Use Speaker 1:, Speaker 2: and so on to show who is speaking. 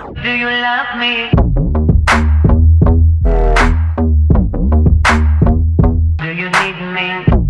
Speaker 1: Do you love me? Do you need me?